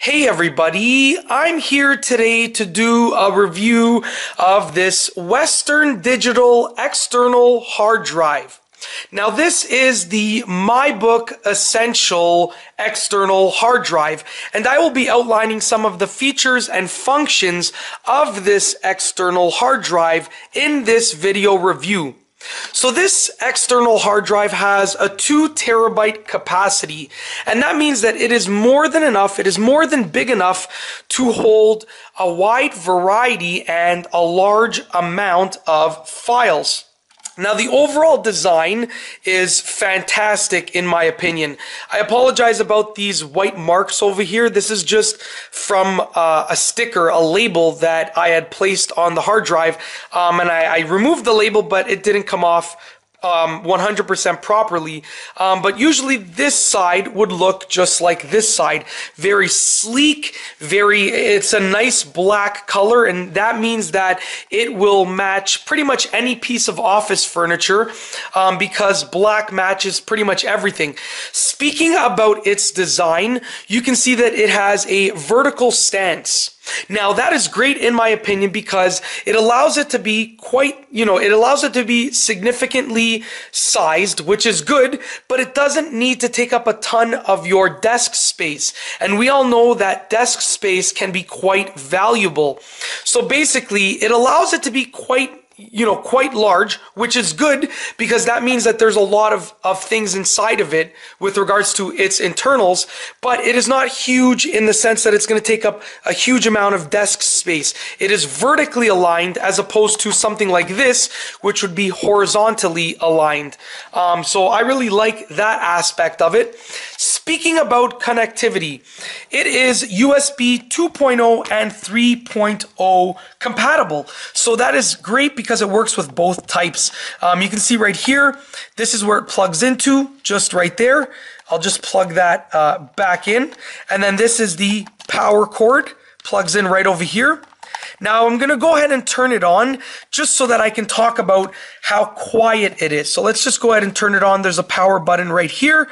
Hey everybody, I'm here today to do a review of this Western Digital external hard drive. Now this is the MyBook Essential external hard drive and I will be outlining some of the features and functions of this external hard drive in this video review. So this external hard drive has a two terabyte capacity, and that means that it is more than enough, it is more than big enough to hold a wide variety and a large amount of files. Now, the overall design is fantastic in my opinion. I apologize about these white marks over here. This is just from uh, a sticker, a label that I had placed on the hard drive. Um, and I, I removed the label, but it didn't come off um, 100% properly. Um, but usually this side would look just like this side. Very sleek, very, it's a nice black color and that means that it will match pretty much any piece of office furniture um, because black matches pretty much everything. Speaking about its design, you can see that it has a vertical stance. Now that is great in my opinion because it allows it to be quite, you know, it allows it to be significantly sized, which is good, but it doesn't need to take up a ton of your desk space. And we all know that desk space can be quite valuable. So basically it allows it to be quite you know, quite large, which is good because that means that there's a lot of, of things inside of it with regards to its internals, but it is not huge in the sense that it's going to take up a huge amount of desk space. It is vertically aligned as opposed to something like this, which would be horizontally aligned. Um, so I really like that aspect of it. Speaking about connectivity, it is USB 2.0 and 3.0 compatible. So that is great because it works with both types. Um, you can see right here, this is where it plugs into, just right there. I'll just plug that uh, back in. And then this is the power cord, plugs in right over here. Now I'm going to go ahead and turn it on just so that I can talk about how quiet it is. So let's just go ahead and turn it on. There's a power button right here.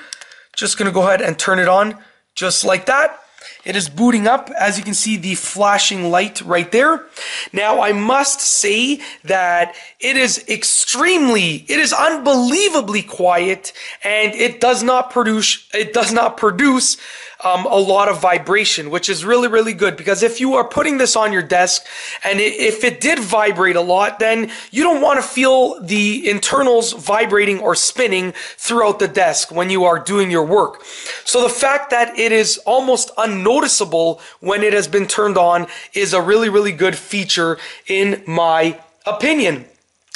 Just going to go ahead and turn it on just like that. It is booting up, as you can see the flashing light right there. Now, I must say that it is extremely, it is unbelievably quiet and it does not produce, it does not produce um, a lot of vibration, which is really, really good because if you are putting this on your desk and it, if it did vibrate a lot, then you don't want to feel the internals vibrating or spinning throughout the desk when you are doing your work. So the fact that it is almost unnoticeable when it has been turned on is a really, really good feature in my opinion.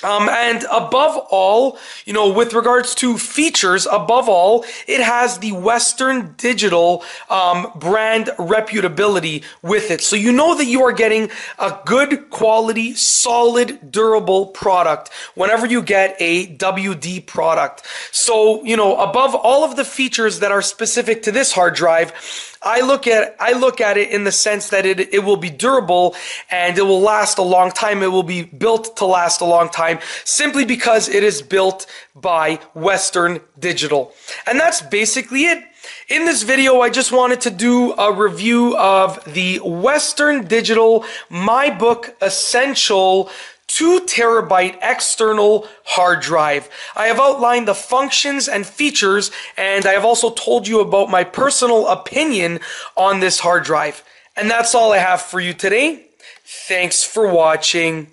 Um, and above all, you know, with regards to features, above all, it has the Western Digital um, brand reputability with it. So you know that you are getting a good quality, solid, durable product whenever you get a WD product. So, you know, above all of the features that are specific to this hard drive, I look at I look at it in the sense that it it will be durable and it will last a long time. It will be built to last a long time simply because it is built by Western Digital. And that's basically it. In this video, I just wanted to do a review of the Western Digital MyBook Essential 2 terabyte external hard drive. I have outlined the functions and features, and I have also told you about my personal opinion on this hard drive. And that's all I have for you today. Thanks for watching.